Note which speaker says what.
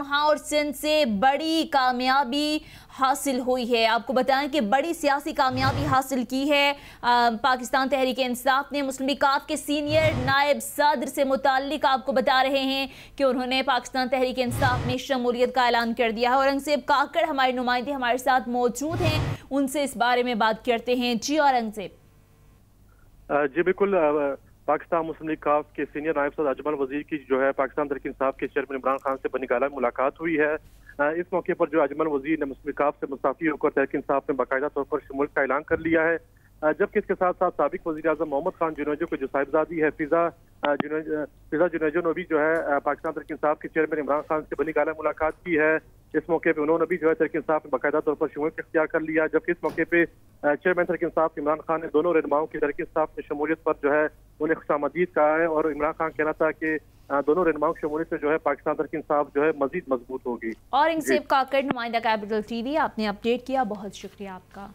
Speaker 1: ہاں اور سندھ سے بڑی کامیابی حاصل ہوئی ہے۔ آپ کو بتائیں کہ بڑی سیاسی کامیابی حاصل کی ہے۔ پاکستان تحریک انصاف نے مسلم کاف کے سینئر نائب صدر سے متعلق آپ کو بتا رہے ہیں کہ انہوں نے پاکستان تحریک انصاف میں شمولیت کا اعلان کر دیا ہے۔ اورنگزیب کاکڑ ہمارے نمائندے ہمارے ساتھ موجود ہیں۔ ان سے اس بارے میں بات کرتے ہیں۔ جی اورنگزیب۔
Speaker 2: جی بالکل پاکستان مسلم لیگ کاف کے سینئر نائب صدر اجمل وزیر کی جو ہے پاکستان تحریک انصاف کے چیئرمین عمران خان سے بنی گالہ ملاقات ہوئی ہے۔ اس موقع پر جو اجمل وزیر نے مسلم کاف سے مستعفی ہو کر تحریک انصاف میں باقاعدہ طور پر شمولیت کا اعلان کر لیا ہے۔ جبکہ اس کے ساتھ ساتھ سابق وزیر اعظم محمد خان جنوجو کو جو صاحبزادی ہے، فضا فضا جنوجو نے بھی جو ہے پاکستان تحریک انصاف کے چیئرمین عمران خان سے بنی گالہ ملاقات کی ہے۔ اس موقع پہ انہوں نے بھی جو ہے تحریک انصاف میں باقاعدہ طور پر شمولیت اختیار کر لیا جبکہ اس موقع پہ چیئرمین تحریک انصاف عمران خان نے دونوں رہنماؤں کی تحریک انصاف میں شمولیت پر جو ہے انہیں خوش آمدید کہا ہے اور عمران خان کہنا تھا کہ دونوں رہنماؤں کی شمولیت سے جو ہے پاکستان تحریک انصاف جو ہے مزید مضبوط ہوگی۔
Speaker 1: اور انصیب کاکڑ نمائندہ کیپٹل ٹی وی آپ نے اپڈیٹ کیا بہت شکریہ آپ کا۔